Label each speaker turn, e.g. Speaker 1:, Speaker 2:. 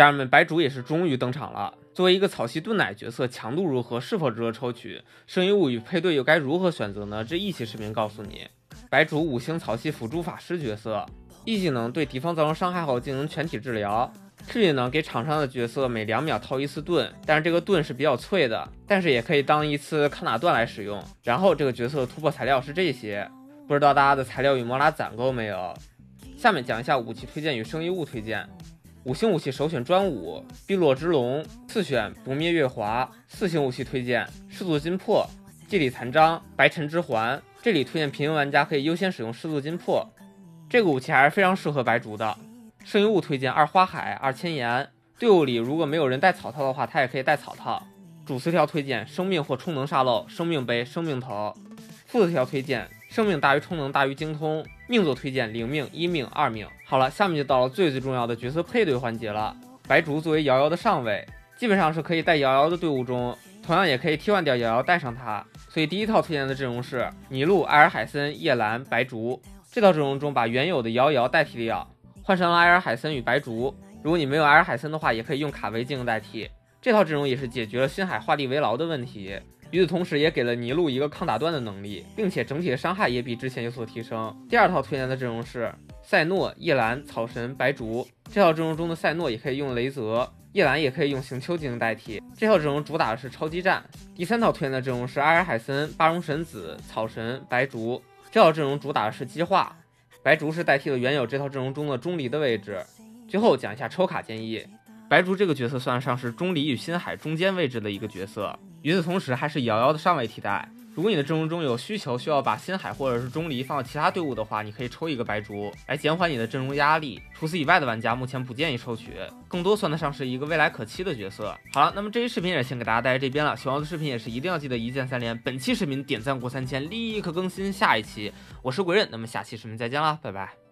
Speaker 1: 家人们，白竹也是终于登场了。作为一个草系盾奶角色，强度如何？是否值得抽取？圣遗物与配对又该如何选择呢？这一期视频告诉你。白竹五星草系辅助法师角色，E 技能对敌方造成伤害后进行全体治疗。是技能给场上的角色每两秒套一次盾，但是这个盾是比较脆的，但是也可以当一次抗打断来使用。然后这个角色突破材料是这些，不知道大家的材料与魔拉攒够没有？下面讲一下武器推荐与圣遗物推荐。五星武器首选专武碧落之龙，次选不灭月华。四星武器推荐狮族金魄、祭礼残章、白尘之环。这里推荐平民玩家可以优先使用狮族金魄，这个武器还是非常适合白竹的。圣遗物推荐二花海、二千岩。队伍里如果没有人带草套的话，他也可以带草套。主词条推荐生命或充能沙漏、生命杯、生命头。副词条推荐生命大于充能大于精通。命座推荐零命、一命、二命。好了，下面就到了最最重要的角色配对环节了。白竹作为瑶瑶的上位，基本上是可以带瑶瑶的队伍中，同样也可以替换掉瑶瑶带上它。所以第一套推荐的阵容是尼禄、艾尔海森、叶兰、白竹。这套阵容中把原有的瑶瑶代替掉，换成了艾尔海森与白竹。如果你没有艾尔海森的话，也可以用卡维进行代替。这套阵容也是解决了星海画地为牢的问题。与此同时，也给了尼禄一个抗打断的能力，并且整体的伤害也比之前有所提升。第二套推荐的阵容是赛诺、叶兰、草神、白竹。这套阵容中的赛诺也可以用雷泽，叶兰也可以用行秋进行代替。这套阵容主打的是超级战。第三套推荐的阵容是阿尔海森、巴戎神子、草神、白竹。这套阵容主打的是激化，白竹是代替了原有这套阵容中的钟离的位置。最后讲一下抽卡建议。白竹这个角色算得上是钟离与心海中间位置的一个角色，与此同时还是瑶瑶的上位替代。如果你的阵容中有需求需要把星海或者是钟离放到其他队伍的话，你可以抽一个白竹来减缓你的阵容压力。除此以外的玩家目前不建议抽取，更多算得上是一个未来可期的角色。好了，那么这期视频也先给大家带来这边了。喜欢我的视频也是一定要记得一键三连。本期视频点赞过三千，立刻更新下一期。我是鬼刃，那么下期视频再见啦，拜拜。